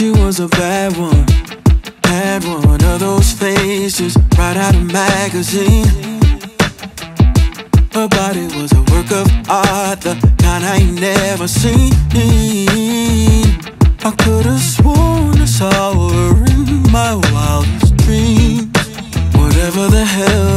was a bad one. Had one of those faces right out of magazine. Her body was a work of art, the kind I ain't never seen. I could have sworn I saw her in my wildest dreams. Whatever the hell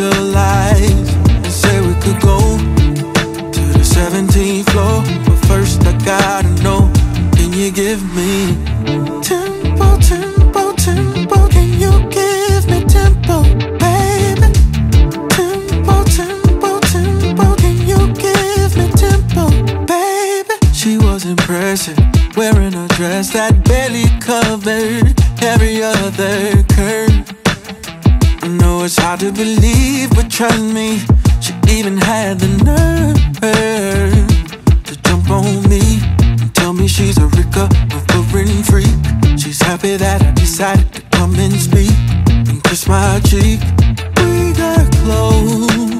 and said we could go to the 17th floor. But first, I gotta know can you give me tempo, tempo, tempo? Can you give me tempo, baby? Tempo, tempo, tempo. Can you give me tempo, baby? She was impressive, wearing a dress that barely covered every other curve. It's hard to believe, but trust me, she even had the nerve to jump on me and tell me she's a recovering freak. She's happy that I decided to come and speak and kiss my cheek. We got close,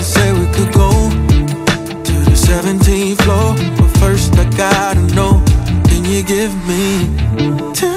said we could go to the 17th floor. But first, I gotta know can you give me